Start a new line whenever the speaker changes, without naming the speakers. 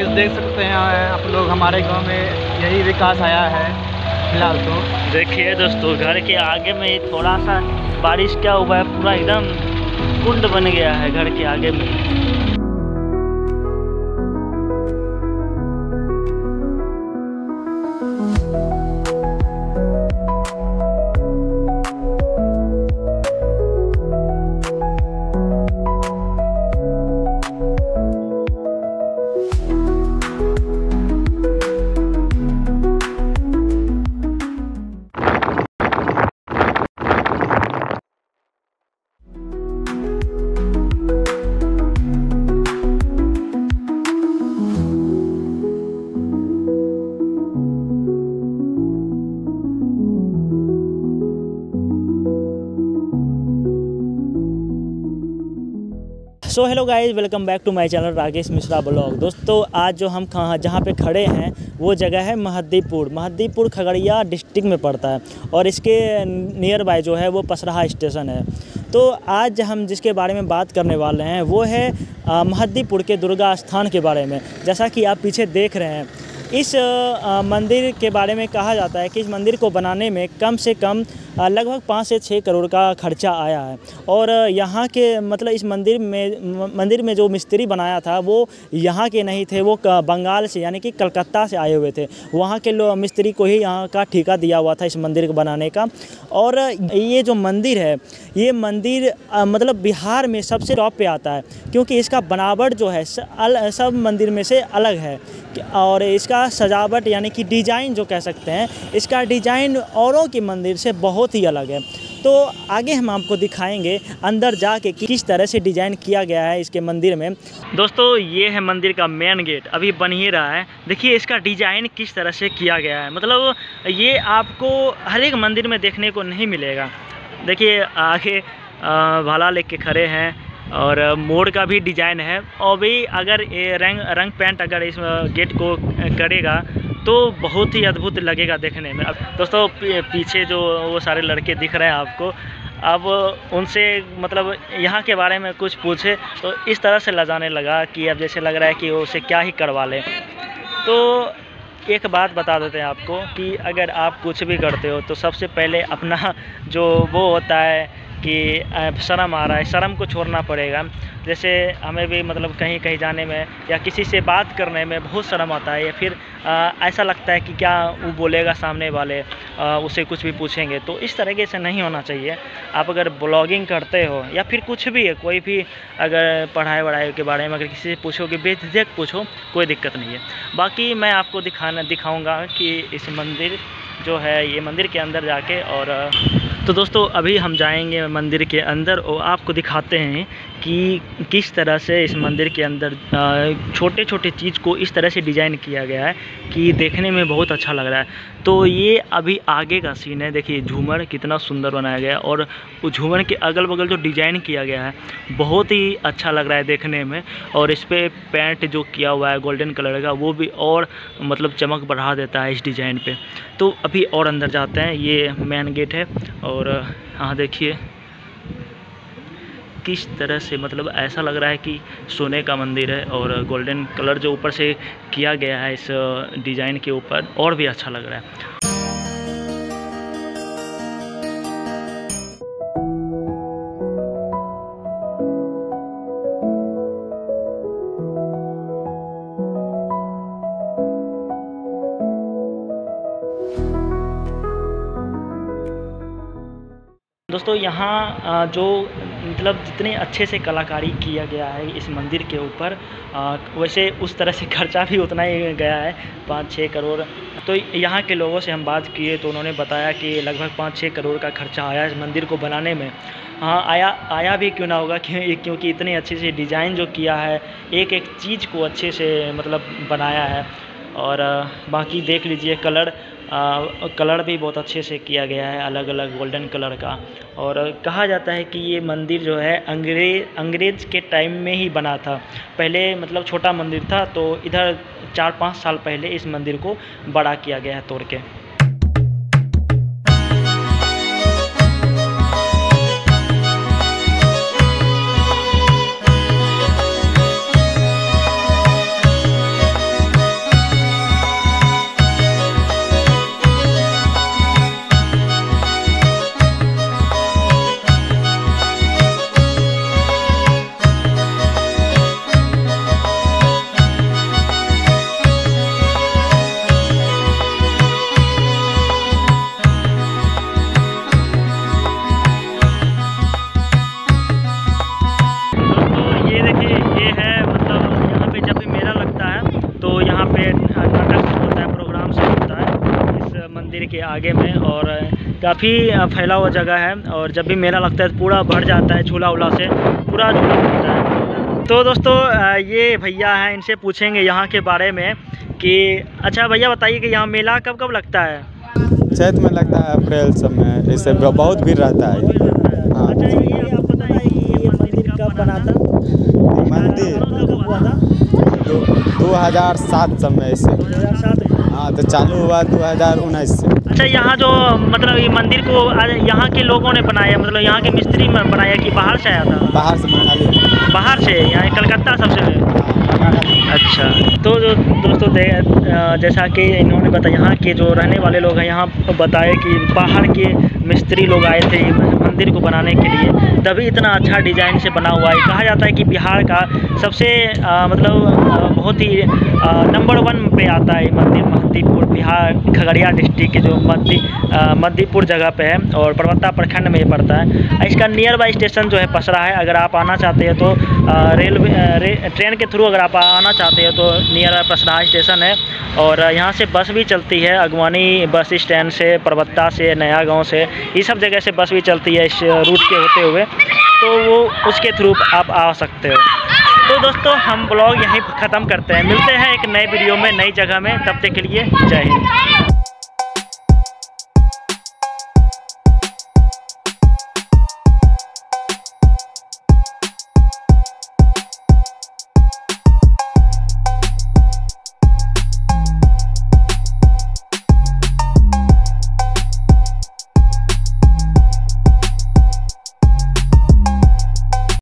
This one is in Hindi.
गाइस, देख सकते हैं आप लोग, हमारे गाँव में यही विकास आया है, फ़िलहाल तो।
देखिए दोस्तों, घर के आगे में थोड़ा सा बारिश क्या हुआ है, पूरा एकदम कुंड बन गया है घर के आगे में। So hello guys welcome back to my channel Rakesh Mishra blog दोस्तों, आज जो हम जहाँ पे खड़े हैं, वो जगह है महदीपुर महदीपुर खगड़िया डिस्ट्रिक्ट में पड़ता है और इसके नियर बाय जो है, वो पसराहा स्टेशन है। तो आज हम जिसके बारे में बात करने वाले हैं, वो है महदीपुर के दुर्गा स्थान के बारे में। जैसा कि आप पीछे देख रहे हैं इस मंदिर के बारे में कहा जाता है कि इस मंदिर को बनाने में कम से कम लगभग पाँच से छः करोड़ का खर्चा आया है। और यहाँ के मतलब इस मंदिर में मंदिर में जो मिस्त्री बनाया था, वो यहाँ के नहीं थे, वो बंगाल से, यानी कि कलकत्ता से आए हुए थे। वहाँ के लोग मिस्त्री को ही यहाँ का ठीका दिया हुआ था इस मंदिर को बनाने का। और ये जो मंदिर है, ये मंदिर मतलब बिहार में सबसे टॉप पर आता है, क्योंकि इसका बनावट जो है सब मंदिर में से अलग है। और इसका सजावट यानी कि डिज़ाइन जो कह सकते हैं, इसका डिज़ाइन औरों के मंदिर से बहुत ही अलग है। तो आगे हम आपको दिखाएँगे अंदर जाके कि किस तरह से डिज़ाइन किया गया है इसके मंदिर में। दोस्तों, ये है मंदिर का मेन गेट अभी बन ही रहा है। देखिए, इसका डिज़ाइन किस तरह से किया गया है। मतलब ये आपको हर एक मंदिर में देखने को नहीं मिलेगा। देखिए, आगे भाला लेके खड़े हैं। और मोड़ का भी डिज़ाइन है। और भी अगर ये रंग रंग पेंट अगर इस गेट को करेगा तो बहुत ही अद्भुत लगेगा देखने में। अब दोस्तों पीछे जो, वो सारे लड़के दिख रहे हैं आपको, अब उनसे मतलब यहाँ के बारे में कुछ पूछे तो इस तरह से लजाने लगा कि अब जैसे लग रहा है कि वो उसे क्या ही करवा लें। तो एक बात बता देते हैं आपको कि अगर आप कुछ भी करते हो तो सबसे पहले अपना जो वो होता है कि शर्म आ रहा है शर्म को छोड़ना पड़ेगा। जैसे हमें भी मतलब कहीं कहीं जाने में या किसी से बात करने में बहुत शर्म आता है या फिर आ, ऐसा लगता है कि क्या वो बोलेगा सामने वाले आ, उसे कुछ भी पूछेंगे। तो इस तरीके से नहीं होना चाहिए। आप अगर ब्लॉगिंग करते हो या फिर कुछ भी है कोई भी अगर पढ़ाई वढ़ाई के बारे में अगर किसी से पूछोगे बेझिझक पूछो कोई दिक्कत नहीं है। बाकी मैं आपको दिखाना दिखाऊँगा कि इस मंदिर जो है ये मंदिर के अंदर जाके और तो दोस्तों, अभी हम जाएँगे मंदिर के अंदर और आपको दिखाते हैं कि किस तरह से इस मंदिर के अंदर छोटे छोटे चीज़ को इस तरह से डिज़ाइन किया गया है कि देखने में बहुत अच्छा लग रहा है। तो ये अभी आगे का सीन है। देखिए, झूमर कितना सुंदर बनाया गया है और झूमर के अगल बगल जो डिज़ाइन किया गया है, बहुत ही अच्छा लग रहा है देखने में और इस पर पैंट जो किया हुआ है गोल्डन कलर का, वो भी और मतलब चमक बढ़ा देता है इस डिज़ाइन पर तो अभी और अंदर जाते हैं। ये मेन गेट है और और हाँ देखिए, किस तरह से मतलब ऐसा लग रहा है कि सोने का मंदिर है और गोल्डन कलर जो ऊपर से किया गया है इस, डिज़ाइन के ऊपर और भी अच्छा लग रहा है। दोस्तों, यहाँ जो मतलब जितने अच्छे से कलाकारी किया गया है इस मंदिर के ऊपर वैसे उस तरह से खर्चा भी उतना ही गया है पाँच छः करोड़। तो यहाँ के लोगों से हम बात किए तो उन्होंने बताया कि लगभग पाँच छः करोड़ का खर्चा आया इस मंदिर को बनाने में। हाँ आया आया भी क्यों ना होगा क्यों क्योंकि इतने अच्छे से डिज़ाइन जो किया है एक एक चीज़ को अच्छे से मतलब बनाया है। और बाकी देख लीजिए कलर कलर भी बहुत अच्छे से किया गया है अलग अलग गोल्डन कलर का। और कहा जाता है कि ये मंदिर जो है अंग्रेज़ अंग्रेज़ के टाइम में ही बना था। पहले मतलब छोटा मंदिर था तो इधर चार पाँच साल पहले इस मंदिर को बड़ा किया गया है तोड़ के। काफ़ी फैला हुआ जगह है और जब भी मेला लगता है तो पूरा भर जाता है झूला उला से पूरा झूला होता है। तो दोस्तों ये भैया हैं इनसे पूछेंगे यहाँ के बारे में कि अच्छा भैया बताइए कि यहाँ मेला कब कब लगता है?
चैत में लगता है अप्रैल सब में इससे बहुत भीड़ रहता है।
हाँ। अच्छा ये आप बताइए मंदिर कब बना था? मंदिर?
2007 समय से
2007
हाँ तो चालू हुआ दो हज़ार उन्नीस से।
अच्छा यहाँ जो मतलब ये मंदिर को यहाँ के लोगों ने बनाया मतलब यहाँ के मिस्त्री में बनाया कि बाहर से आया था?
बाहर से
बाहर से यहाँ कलकत्ता सबसे अच्छा तो जो दोस्तों दे जैसा कि इन्होंने बताया यहाँ के जो रहने वाले लोग हैं यहाँ बताए कि बाहर के मिस्त्री लोग आए थे मंदिर को बनाने के लिए। तभी इतना अच्छा डिज़ाइन से बना हुआ है। कहा जाता है कि बिहार का सबसे अ, मतलब बहुत ही नंबर वन पे आता है मंदिर महदीपुर बिहार खगड़िया डिस्ट्रिक्ट के जो मध्य मध्यपुर जगह पे है और पर्वता प्रखंड में ये पड़ता है। इसका नियर बाई स्टेशन जो है पसरा है। अगर आप आना चाहते हैं तो रेलवे रे, ट्रेन के थ्रू अगर आप आना चाहते हैं तो नियर बाई पसरा स्टेशन है। और यहाँ से बस भी चलती है, अगवानी बस स्टैंड से, परबत्ता से, नया गाँव से, ये सब जगह से बस भी चलती है इस रूट के होते हुए। तो वो उसके थ्रू आप आ सकते हो। तो दोस्तों, हम ब्लॉग यहीं ख़त्म करते हैं। मिलते हैं एक नए वीडियो में, नई जगह में। तब तक के लिए जय हिंद।